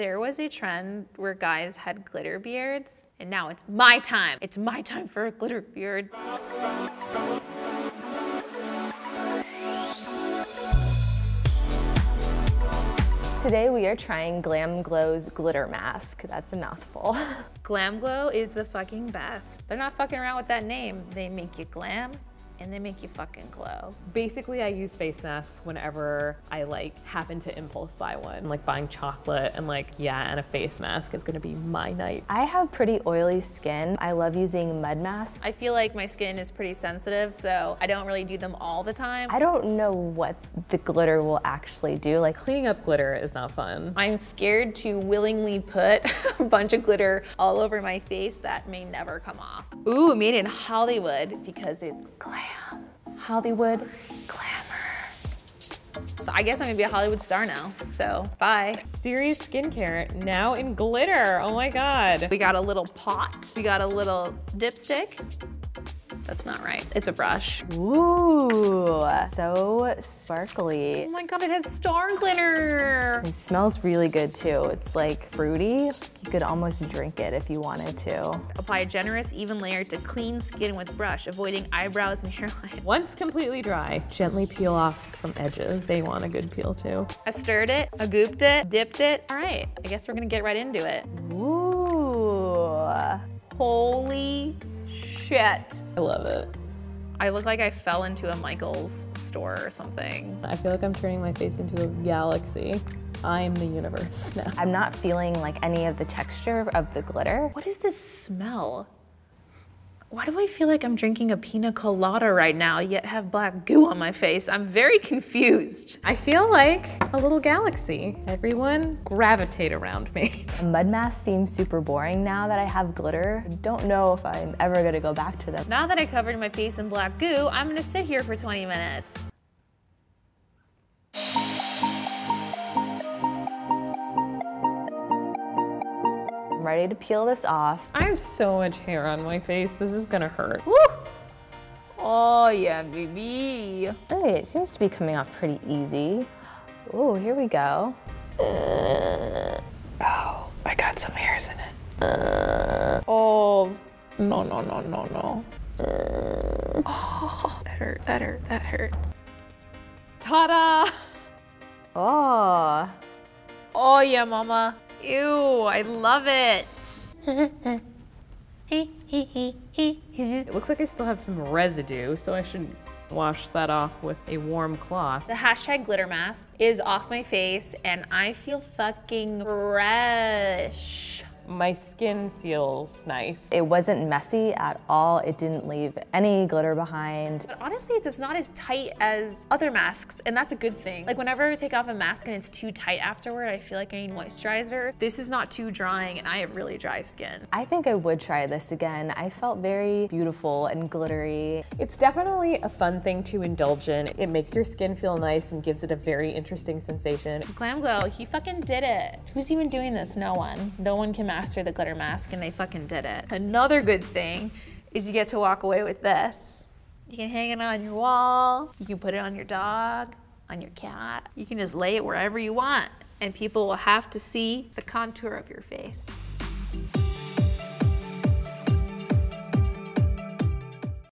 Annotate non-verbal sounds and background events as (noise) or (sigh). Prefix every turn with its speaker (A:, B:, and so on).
A: There was a trend where guys had glitter beards, and now it's my time. It's my time for a glitter beard.
B: Today we are trying GlamGlow's glitter mask. That's a mouthful. (laughs)
A: GlamGlow is the fucking best. They're not fucking around with that name. They make you glam and they make you fucking glow.
C: Basically, I use face masks whenever I like happen to impulse buy one. Like buying chocolate and like, yeah, and a face mask is gonna be my night.
B: I have pretty oily skin. I love using mud masks.
A: I feel like my skin is pretty sensitive, so I don't really do them all the time.
B: I don't know what the glitter will actually do. Like
C: Cleaning up glitter is not fun.
A: I'm scared to willingly put (laughs) a bunch of glitter all over my face that may never come off. Ooh, made in Hollywood because it's glam. Hollywood glamour. So I guess I'm gonna be a Hollywood star now. So bye.
C: Serious skincare now in glitter. Oh my God.
A: We got a little pot. We got a little dipstick. That's not right. It's a brush.
B: Ooh, so sparkly.
A: Oh my God, it has star glitter.
B: It smells really good too. It's like fruity. You could almost drink it if you wanted to.
A: Apply a generous, even layer to clean skin with brush, avoiding eyebrows and (laughs) hairline.
C: Once completely dry, gently peel off from edges. They want a good peel too.
A: I stirred it, I gooped it, dipped it. All right, I guess we're gonna get right into it.
B: Ooh.
A: Holy shit.
C: I love it.
A: I look like I fell into a Michael's store or something.
C: I feel like I'm turning my face into a galaxy. I am the universe (laughs) now.
B: I'm not feeling like any of the texture of the glitter.
A: What is this smell? Why do I feel like I'm drinking a pina colada right now, yet have black goo on my face? I'm very confused.
C: I feel like a little galaxy. Everyone gravitate around me. (laughs)
B: A mud mask seems super boring now that I have glitter. I don't know if I'm ever gonna go back to them.
A: Now that I covered my face in black goo, I'm gonna sit here for 20 minutes.
B: Ready to peel this off.
C: I have so much hair on my face. This is gonna hurt.
A: Woo! Oh yeah, baby.
B: Hey, it seems to be coming off pretty easy. Oh, here we go.
A: Uh, oh, I got some hairs in it. Uh. Oh, no, no, no, no, no. Oh, (gasps) that hurt, that hurt, that hurt.
C: Ta-da!
B: Oh,
A: Oh yeah, mama. Ew, I love it. (laughs)
C: It looks like I still have some residue, so I shouldn't wash that off with a warm cloth.
A: The hashtag glitter mask is off my face and I feel fucking fresh.
C: My skin feels nice.
B: it wasn't messy at all. It didn't leave any glitter behind.
A: But honestly, it's, it's not as tight as other masks, and that's a good thing. Like whenever I take off a mask and it's too tight afterward, I feel like I need moisturizer. This is not too drying, and I have really dry skin.
B: I think I would try this again. I felt very beautiful and glittery.
C: It's definitely a fun thing to indulge in. It makes your skin feel nice and gives it a very interesting sensation.
A: GlamGlow, he fucking did it. Who's even doing this? No one. No one can master the glitter mask, and they fucking did it. Another good thing is you get to walk away with this. You can hang it on your wall. You can put it on your dog, on your cat. You can just lay it wherever you want, and people will have to see the contour of your face.